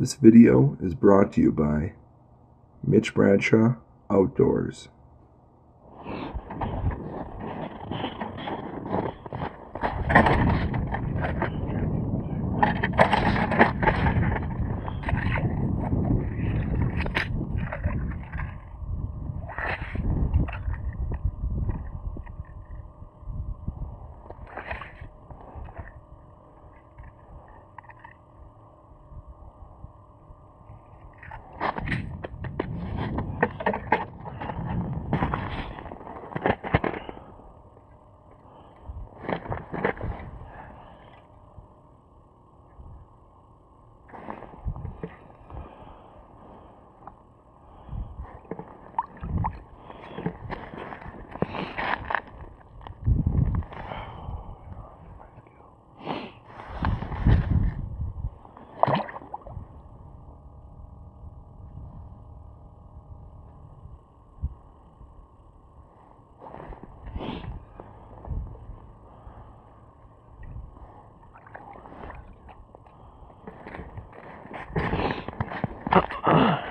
This video is brought to you by Mitch Bradshaw Outdoors. Uh, uh.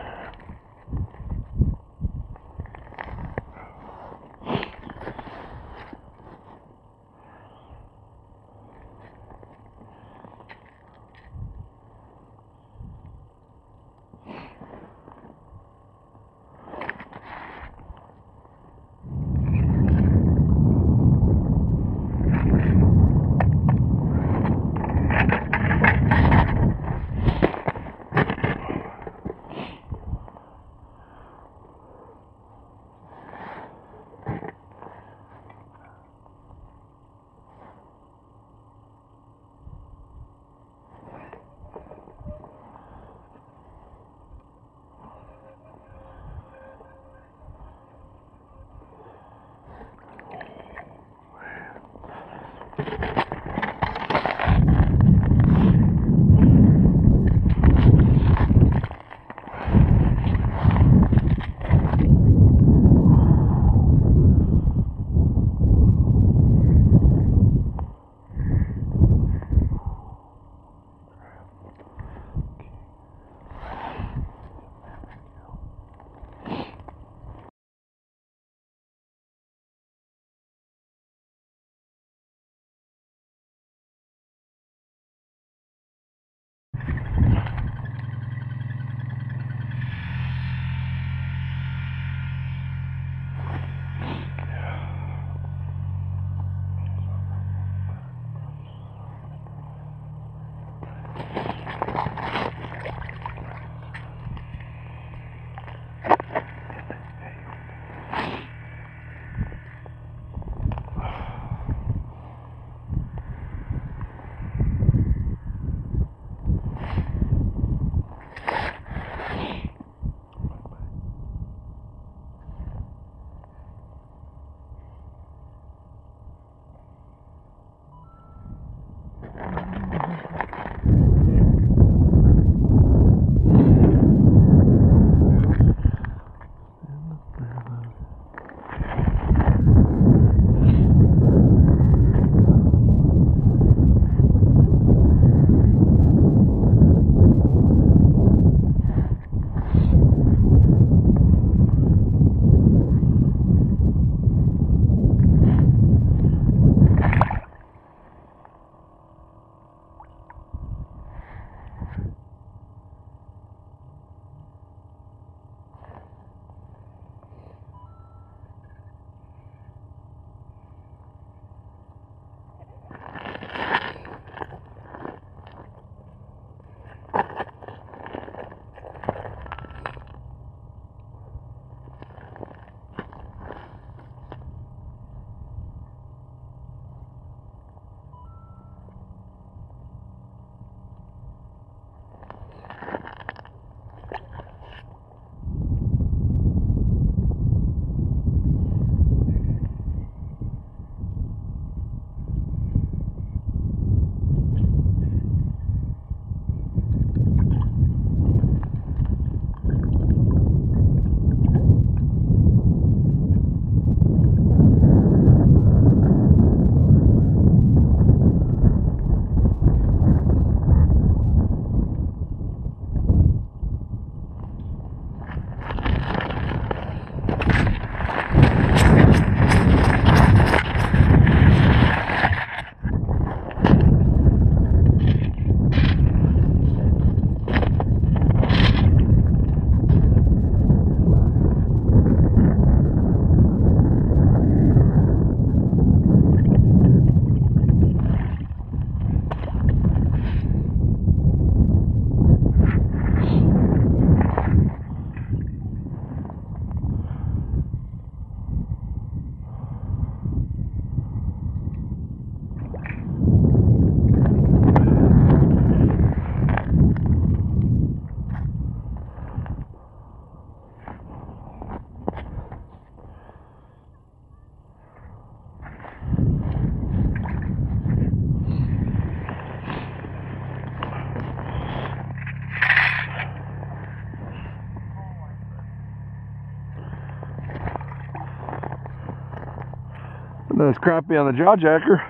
Nice crappie on the Jaw Jacker.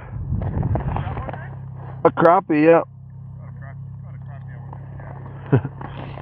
A crappie, yeah.